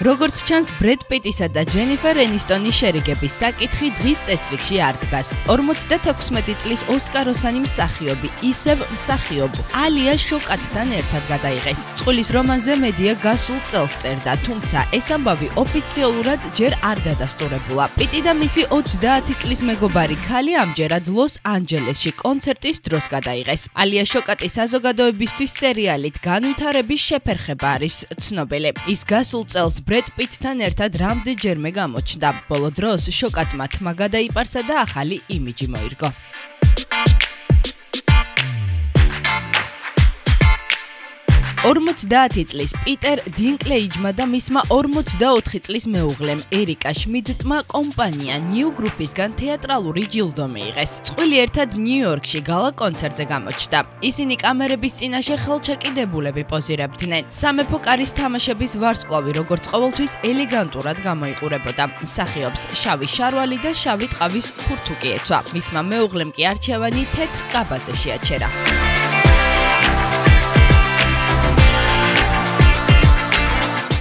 როგორც ჩანს, ბრედ პიტისა და ჯენიფერ ენისტონის შერიგების საკითხი დღის წესრიგში არ დგას. 56 წლის ოსკაროსანი მსახიობი ისევ მსახიობ ალია შოკატთან ერთად გადაიღეს. წყვილის რომანზე მედია გასულ წელს წერდა, თუმცა ეს ამბავი ოფიციალურად ჯერ არ დადასტურებულა. პიტი და მისი 30 წლის მეგობარი ქალი ამჯერად ლოს-ანჯელესში კონცერტის დროს გადაიღეს. ალია შოკატი საზოგადოებისთვის სერიალით განვითარების შეფერხება არის ცნობილი. ის გასულ წელს ბრედ პიტთან ერთად რამდენჯერმე გამოჩნდა. ბოლო დროს შოკატმა თმა გადაიპარსა და ახალი იმიჯი მოირგო. 50 წლის პიტერ დინკლეიჯმა და მისმა 44 წლის მეუღლემ ერიკა შმიდტმა კომპანია New Group-ისგან თეატრალური ჯილდო მიიღეს. წყვილი ერთად ნიუ-იორკში გალა კონცერტზე გამოჩნდა. ისინი კამერების წინაშე ხელჩაკიდებულები პოზირებდნენ. სამეფო კარის თამაშების ვარსკვლავი როგორც ყოველთვის ელეგანტურად გამოიყურებოდა. სახიობს შავი შარვალი და შავი ტყავის ფურთუკი ეცვა. მისმა მეუღლემ კი არჩევანი თეთრ კაბაზე შეაჩერა.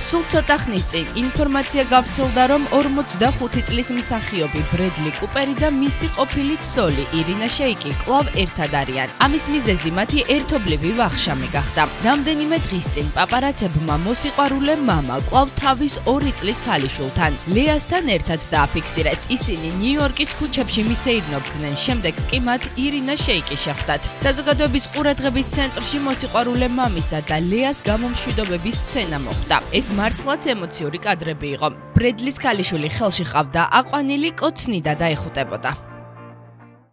სულ ცოტა ხნის წინ ინფორმაცია გავრცელდა, რომ 45 წლის მსახიობი ბრედლი კუპერი და მისი ყოფილი ცოლი ირინა შეიკი კვლავ ერთად არიან. ამის მიზეზი მათი ერთობლივი ვახშამი გახდა. რამდენიმე დღის წინ პაპარაცებმა მოსიყვარულე მამა კვლავ თავის 2 წლის ქალიშვილთან, ლეასთან ერთად დააფიქსირეს. ისინი ნიუ-იორკის ქუჩებში მისეირნობდნენ, შემდეგ კი მათ ირინა შეიკი შეხვდათ. საზოგადოების ყურადღების ცენტრში მოსიყვარულე მამისა და ლეას გამომშვიდობების სცენა მოხდა. ეს მართლაც ემოციური კადრები იყო. ბრედლის ქალიშვილი ხელში ყავდა აყვანილი კოცნი და დაეხუტებოდა.